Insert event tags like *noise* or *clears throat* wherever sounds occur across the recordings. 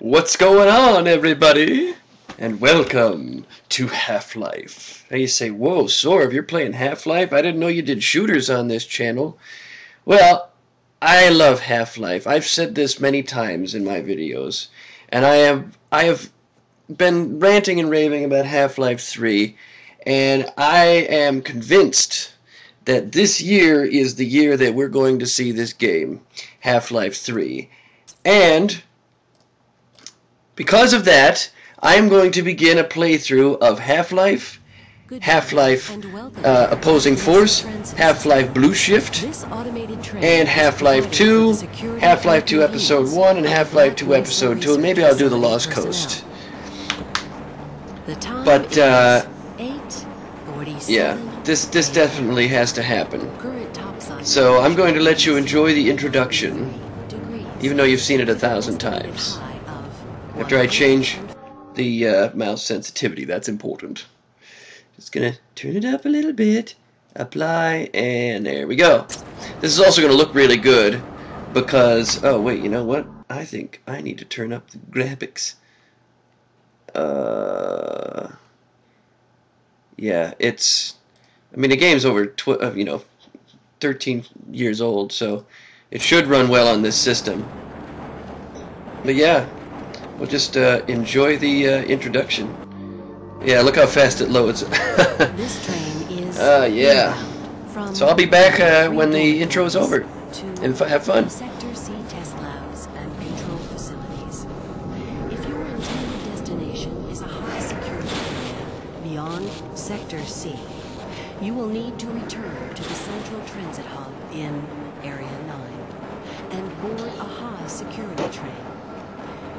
What's going on, everybody? And welcome to Half-Life. Now you say, whoa, Sorv, you're playing Half-Life? I didn't know you did shooters on this channel. Well, I love Half-Life. I've said this many times in my videos. And I have, I have been ranting and raving about Half-Life 3. And I am convinced that this year is the year that we're going to see this game, Half-Life 3. And because of that, I am going to begin a playthrough of Half-Life, Half-Life uh, Opposing Force, Half-Life Blue Shift, and Half-Life 2, Half-Life 2 Episode 1, and Half-Life 2 Episode 2, and maybe I'll do The Lost Coast. But, uh, yeah, this, this definitely has to happen. So I'm going to let you enjoy the introduction, even though you've seen it a thousand times. After I change the uh, mouse sensitivity, that's important. Just gonna turn it up a little bit, apply, and there we go. This is also gonna look really good because, oh wait, you know what? I think I need to turn up the graphics. Uh, yeah, it's, I mean, the game's over, tw uh, you know, 13 years old, so it should run well on this system. But yeah, we'll just uh, enjoy the uh, introduction. Yeah, look how fast it loads. *laughs* this train is uh, yeah. So I'll be back uh, when the intro is over. And have fun. Sector C test labs and control facilities. If your intended destination is a high security area beyond Sector C, you will need to return to the central transit hub in Area 9 and board a high security train.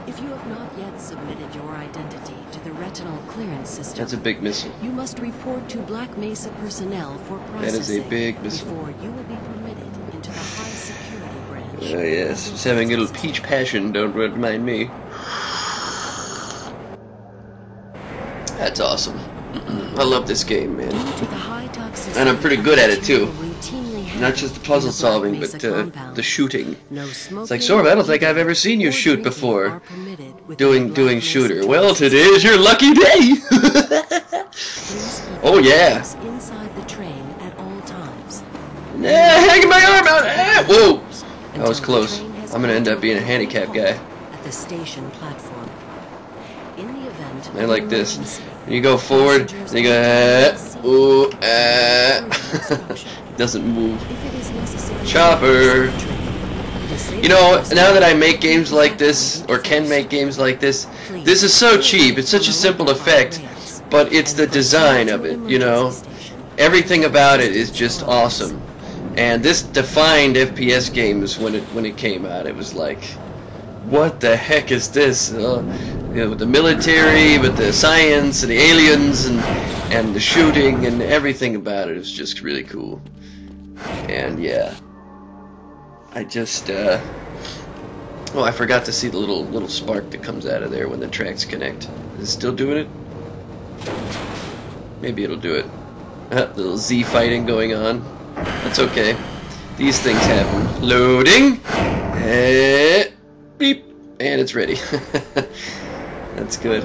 If you have not yet submitted your identity to the retinal clearance system, That's a big missile. you must report to Black Mesa personnel for That processing is a big missile. before you will be permitted into the high security branch. Oh yes, just having a little peach passion, don't mind me. That's awesome. *clears throat* I love this game, man. Due to the high toxicity And I'm pretty good at it, too. Not just the puzzle solving, but uh, the shooting. It's like, Sorb, I don't think I've ever seen you shoot before. Doing doing shooter. Well, today is your lucky day. *laughs* Oh, yeah. Inside the train at all times. nah, hanging my arm out. Ah, whoa. That was close. I'm gonna end up being a halt handicapped guy. At the station platform. In the event I of like this. You go forward, you go, ah, ooh, ah. *laughs* Doesn't move. If it is necessary, Chopper. You know, now that I make games like this, or can make games like this, this is so cheap. It's such a simple effect, but it's the design of it, you know? Everything about it is just awesome. And this defined FPS games when it when it came out. It was like, what the heck is this? Uh, you know, with the military, with the science and the aliens and and the shooting and everything about it is just really cool. And yeah, I just uh, oh, I forgot to see the little little spark that comes out of there when the tracks connect. Is it still doing it? Maybe it'll do it. *laughs* Uh, little Z fighting going on. That's okay. These things happen. Loading. Eh, beep. And it's ready. *laughs* That's good.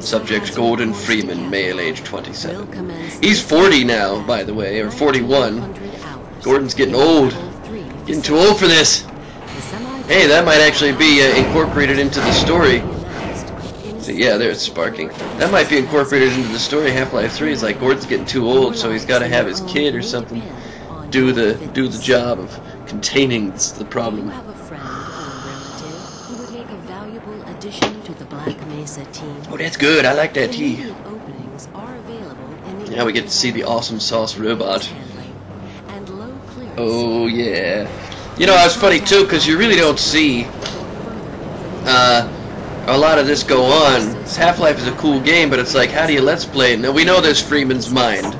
Subject Gordon Freeman, male, age 27. He's 40 now, by the way, or 41. Gordon's getting old. Getting too old for this. Hey, that might actually be uh, incorporated into the story. Yeah, there it's sparking. That might be incorporated into the story. Half-Life 3 is like Gordon's getting too old, so he's got to have his kid or something do the do the job of containing the problem. You have a friend or relative who would make a valuable addition to the Black Mesa team. Oh, that's good. I like that tea. Immediate openings are available in the Now we get to see the awesome sauce robot. handling and low clearance. Oh yeah. You know, it's funny too, because you really don't see uh, a lot of this go on. Half-Life is a cool game, but it's like, how do you let's play? Now we know there's Freeman's mind,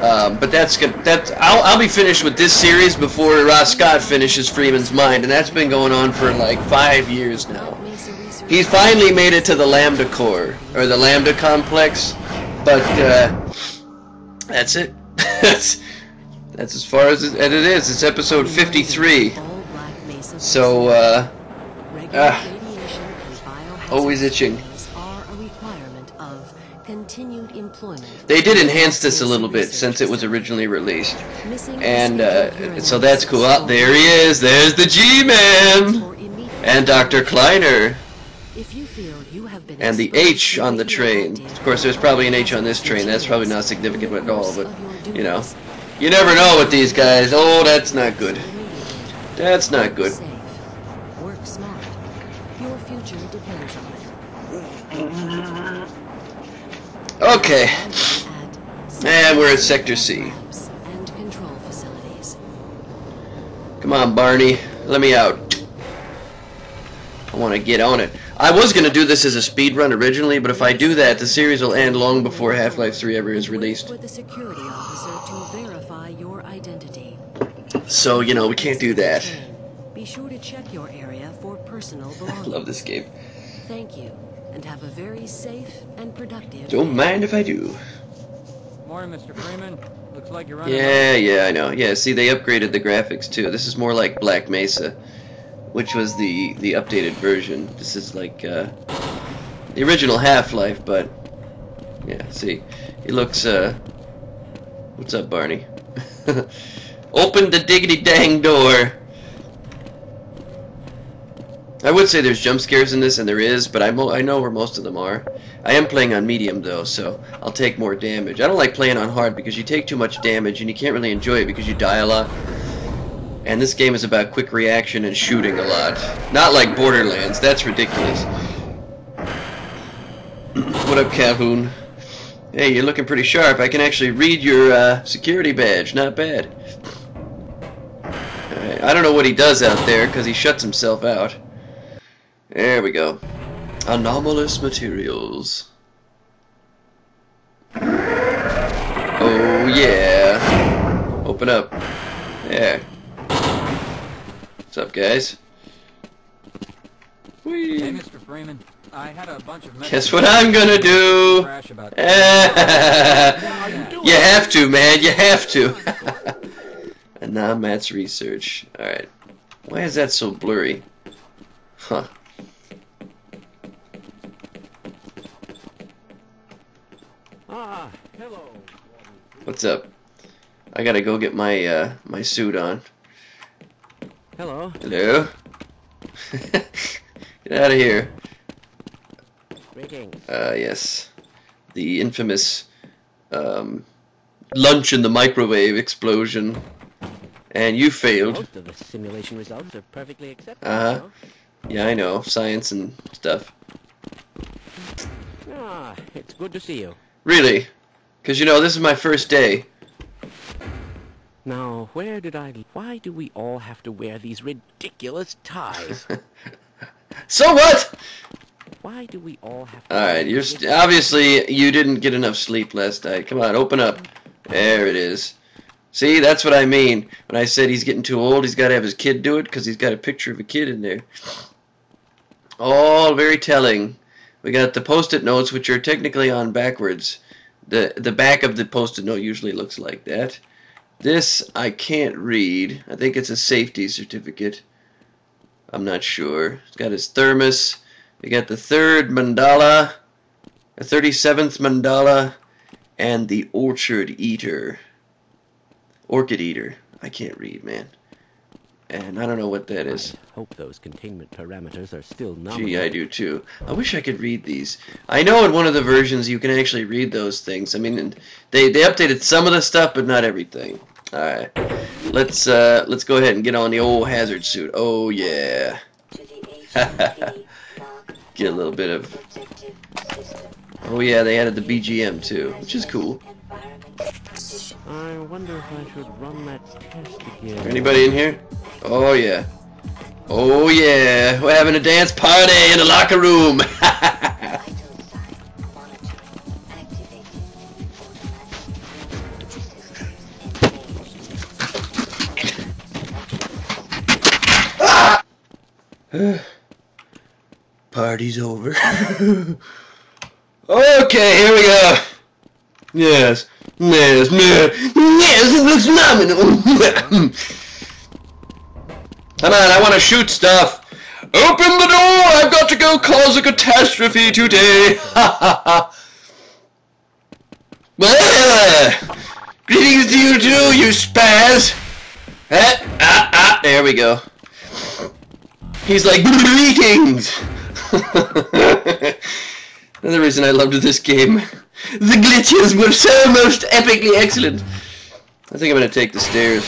um, but that's good. That I'll, I'll be finished with this series before Ross Scott finishes Freeman's mind, and that's been going on for like five years now. He finally made it to the Lambda core or the Lambda complex, but uh, that's it. *laughs* that's as far as it, as it is. It's episode 53. all Black Mesa So uh, Ah. and Always itching. They did enhance this a little bit since it was originally released. And uh, so that's cool. Oh, there he is. There's the G-Man! And Dr. Kleiner. And the H on the train. Of course, there's probably an H on this train. That's probably not significant at all, but, you know. You never know with these guys. Oh, that's not good. That's not good. Work smart. Your future depends on it. Okay. And we're at Sector C. labs and control facilities. Come on, Barney. Let me out. I want to get on it. I was going to do this as a speed run originally, but if I do that, the series will end long before Half-Life 3 ever is released. With the security officer to verify your identity. So, you know, we can't do that. Be sure to check your area for personal *laughs* I love this game. Thank you, and have a very safe and productive. Don't mind if I do. Morning, Mr. Freeman. Looks like you're running. Yeah, yeah, I know. Yeah, see, they upgraded the graphics too. This is more like Black Mesa, which was the the updated version. This is like uh, the original Half-Life, but yeah, see, it looks. Uh, what's up, Barney? *laughs* Open the diggity dang door. I would say there's jump scares in this, and there is, but I I know where most of them are. I am playing on medium though, so I'll take more damage. I don't like playing on hard because you take too much damage and you can't really enjoy it because you die a lot. And this game is about quick reaction and shooting a lot. Not like Borderlands, that's ridiculous. *clears throat* what up, Calhoun? Hey, you're looking pretty sharp. I can actually read your uh, security badge. Not bad. Alright, I don't know what he does out there because he shuts himself out. There we go. Anomalous materials. Oh yeah. Open up. There. What's up, guys? Hey, Mr. Freeman. I had a bunch of. Guess what I'm gonna do? Crash about. *laughs* you have to, man. You have to. *laughs* and now Matt's research. Alright. Why is that so blurry? Huh. Ah, hello. What's up? I gotta go get my uh my suit on. Hello. Hello? *laughs* get out of here. Greetings. Uh yes. The infamous um lunch in the microwave explosion. And you failed. Most of the simulation results are perfectly acceptable. Uh-huh. Yeah, I know. Science and stuff. Ah, it's good to see you. Really? Because, you know, this is my first day. Now, where did I... Why do we all have to wear these ridiculous ties? *laughs* so what? Why do we all have to... Alright, you're st- obviously you didn't get enough sleep last night. Come on, open up. There it is. See, that's what I mean. When I said he's getting too old, he's got to have his kid do it because he's got a picture of a kid in there. All very telling. We got the post-it notes, which are technically on backwards. The the back of the post-it note usually looks like that. This I can't read. I think it's a safety certificate. I'm not sure. It's got his thermos. We got the third mandala, the 37th mandala, and the orchard eater. Orchid eater. I can't read, man. And I don't know what that is. I hope those containment parameters are still nominal. Gee, I do too. I wish I could read these. I know in one of the versions you can actually read those things. I mean, they they updated some of the stuff, but not everything. All right, let's uh, let's go ahead and get on the old hazard suit. Oh yeah, *laughs* get a little bit of. Oh yeah, they added the BGM too, which is cool. I wonder if I should run that test again. Anybody in here? Oh yeah. Oh yeah, we're having a dance party in the locker room. *laughs* *sighs* Party's over. *laughs* okay, here we go. Yes. Yes, yes, yes, it looks nominal. *laughs* Come on, I want to shoot stuff. Open the door! I've got to go cause a catastrophe today. Ha ha ha. Greetings to you too, you spaz. Ah, ah, ah, there we go. He's like, greetings. *laughs* Another reason I loved this game. *laughs* The glitches were so most epically excellent. I think I'm gonna take the stairs.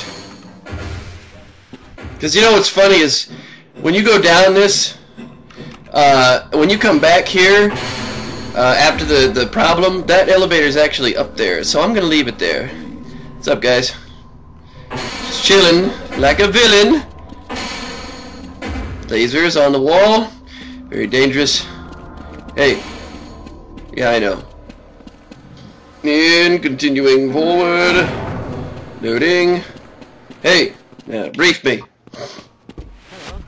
Because you know what's funny is, when you go down this, uh, when you come back here, uh, after the, the problem, that elevator is actually up there. So I'm gonna leave it there. What's up, guys? Just chilling like a villain. Lasers on the wall. Very dangerous. Hey. Yeah, I know. And continuing forward. Loading. Hey. Yeah, brief me. Hello.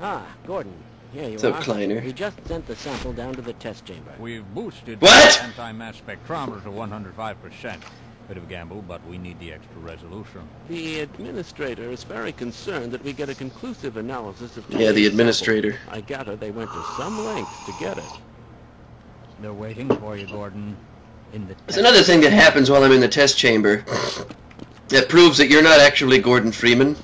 Ah, Gordon. Here you What's up, are. Kleiner? We just sent the sample down to the test chamber. We've boosted What? the anti-mass spectrometer to 105%. Bit of a gamble, but we need the extra resolution. The administrator is very concerned that we get a conclusive analysis of Yeah, today's the sample. administrator. I gather they went to some lengths to get it. They're waiting for you, Gordon. In the There's another thing that happens while I'm in the test chamber that proves that you're not actually Gordon Freeman.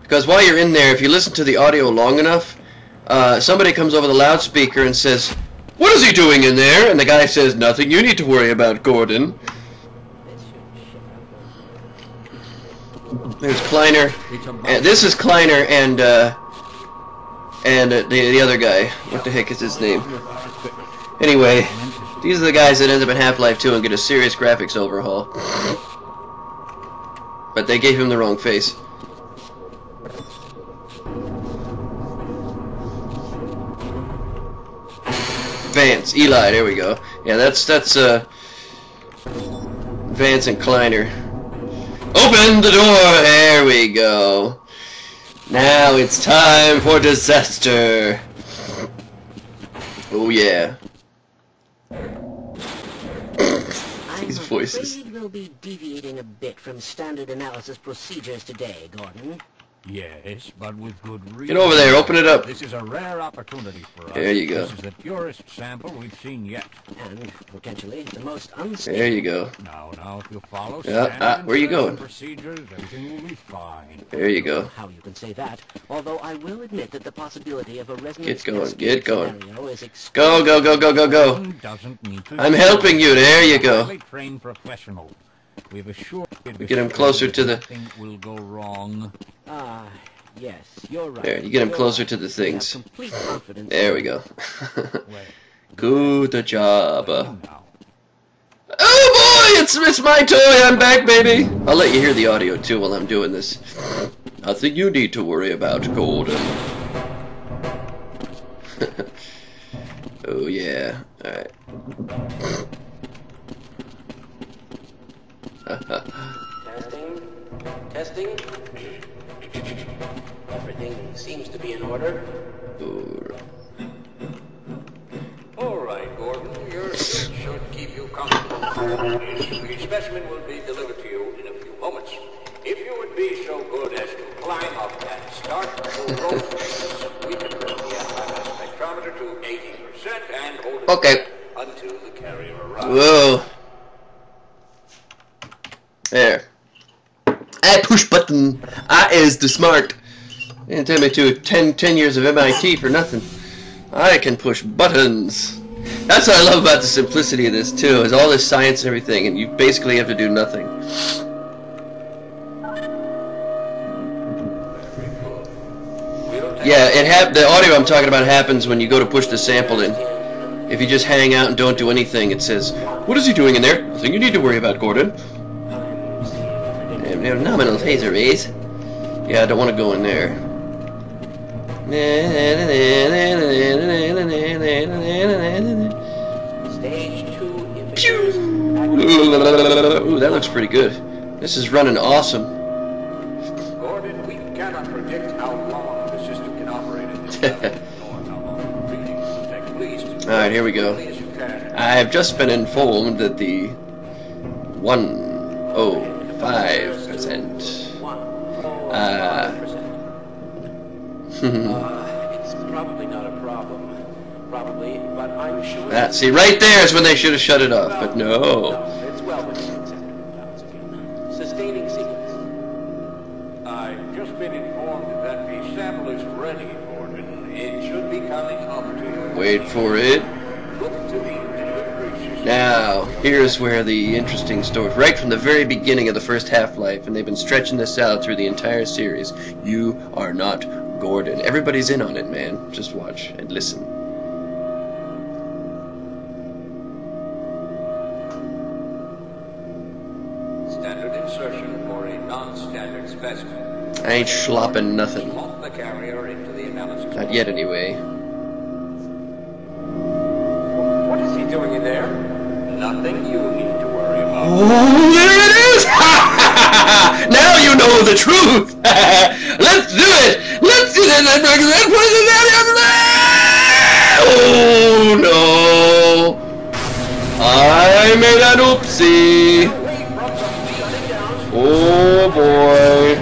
Because while you're in there, if you listen to the audio long enough, uh, somebody comes over the loudspeaker and says, What is he doing in there? And the guy says, Nothing you need to worry about, Gordon. There's Kleiner. And this is Kleiner and, uh, and uh, the, the other guy. What the heck is his name? Anyway, these are the guys that end up in Half-Life 2 and get a serious graphics overhaul. But they gave him the wrong face. Vance, Eli, there we go. Yeah, that's that's uh Vance and Kleiner. Open the door, there we go. Now it's time for disaster. Oh yeah. We'll be deviating a bit from standard analysis procedures today, Gordon. Yes, but with good reason. Get over there, open it up. This is a rare opportunity for us. There you go. This is the purest sample we've seen yet. And, potentially, the most There you go. Now, now, if you follow Yeah, standard ah, where you going? procedures, everything will be fine. There you go. How you can say that, although I will admit that the possibility of a resonance Get going, get going. scenario is Go, go, go, go, go, go. One doesn't need to I'm helping you, there you go. Highly trained professional. We've assured Get him closer to the- Nothing will go wrong. Ah, yes, you're right. There, you get him closer to the things. There we go. *laughs* Good job. Oh boy, it's it's my toy. I'm back, baby. I'll let you hear the audio too while I'm doing this. Nothing you need to worry about, Golden. *laughs* oh yeah. All right. Testing. Testing. Everything seems to be in order. All right, Gordon. Your suit should keep you comfortable. The specimen will be delivered to you in a few moments. If you would be so good as to climb up and start the rope, we can bring the anti-mass spectrometer to 80% and hold it Okay. until the carrier arrives. Whoa. There. I push button. I is the smart. Didn't tell me to 10, 10 years of MIT for nothing. I can push buttons. That's what I love about the simplicity of this too, is all this science and everything, and you basically have to do nothing. Yeah, it hap- the audio I'm talking about happens when you go to push the sample in. If you just hang out and don't do anything, it says, What is he doing in there? Nothing you need to worry about, Gordon. Damn, damn, nominal taser rays. Yeah, I don't want to go in there. Stage two Ooh, that looks pretty good. This is running awesome. Gordon, we cannot predict how long the system can operate at this *laughs* level, nor how long the will take. Please, All right, here we go. as you can. I have just been informed that the 105% Uh, Uh, *laughs* it's probably not a problem. probably, but I'm sure... Ah, see, right there is when they should have shut it off, but no. It's well within acceptable bounds. Sustaining sequence. I've just been informed that the sample is ready, Gordon. It should be coming up to you. Wait for it. Now, here's where the interesting story, right from the very beginning of the first Half-Life, and they've been stretching this out through the entire series. You are not Gordon. Everybody's in on it, man. Just watch and listen. Standard insertion for a non-standard specimen. I ain't schlopping nothing. Slot the carrier into the analysis. Not yet, anyway. What is he doing in there? Nothing you need to worry about. Oh, there it is! now you know the truth! *laughs* Let's do it! Let's do it! Put it in Oh no! I made an oopsie! Oh boy!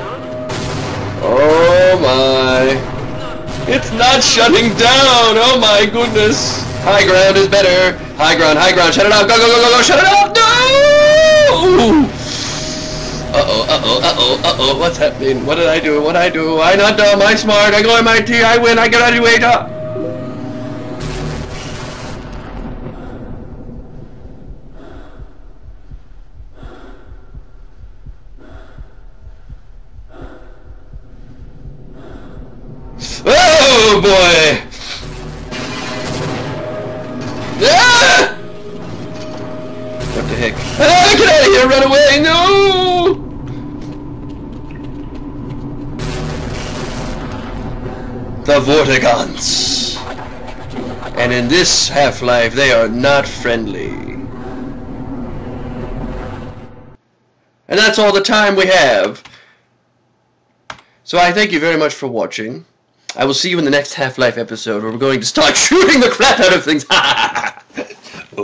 Oh my! It's not shutting down! Oh my goodness! High ground is better! High ground, high ground, shut it off! Go, go, go, go, go, shut it off! No! Uh-oh, uh-oh, uh-oh, uh-oh, what's happening? What did I do? What did I do? I not dumb, I smart, I go MIT, I win, I get out uh, What the heck? Ah, get out of here! Run away! No! The Vortigaunts. And in this Half-Life, they are not friendly. And that's all the time we have. So I thank you very much for watching. I will see you in the next Half-Life episode where we're going to start *laughs* shooting the crap out of things. *laughs*